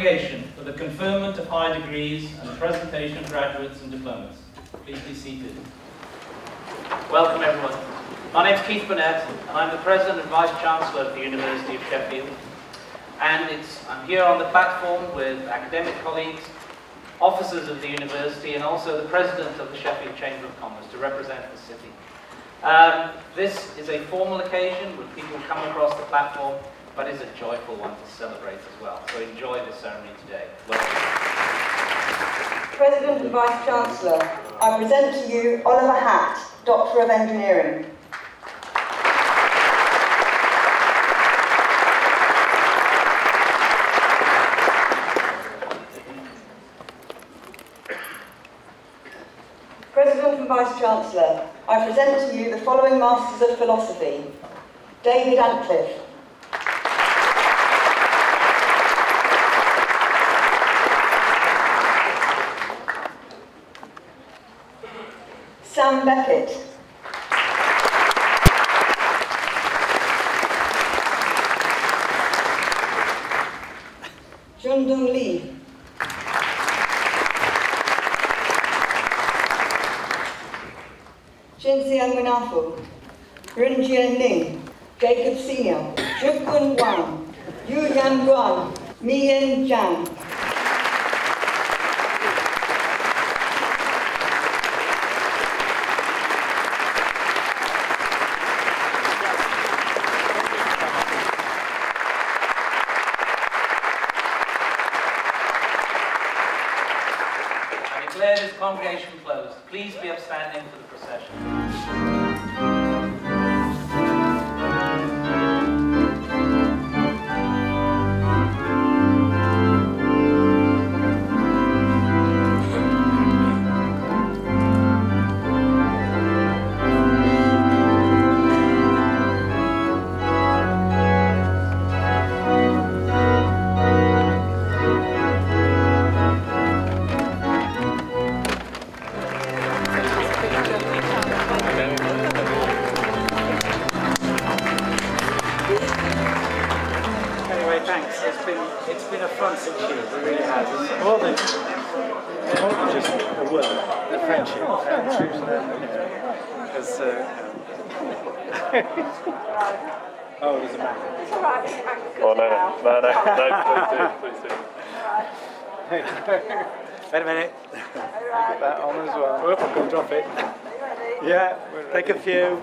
Congregation for the conferment of high degrees and the presentation of graduates and diplomas. Please be seated. Welcome everyone. My name is Keith Burnett and I'm the President and Vice Chancellor of the University of Sheffield. And it's, I'm here on the platform with academic colleagues, officers of the university and also the President of the Sheffield Chamber of Commerce to represent the city. Um, this is a formal occasion where people come across the platform but is a joyful one to celebrate as well. So enjoy the ceremony today. Welcome. President and Vice Chancellor, I present to you Oliver Hatt, Doctor of Engineering. President and Vice Chancellor, I present to you the following Masters of Philosophy. David Antcliffe, Sam Beckett. Jundong Lee. Jinxian Winafu. Rin Ning. Jacob Senior. Zhukun Wang. Yu Yan Guan. Mian Zhang. I declare this congregation closed. Please be upstanding for the procession. Friendship, and choosing that, you know, because. Uh, oh, there's a man. Oh, no, no, no, no, no, please do, please do. Wait a minute. Put that on as well. Oh, go drop it. Yeah, take a few.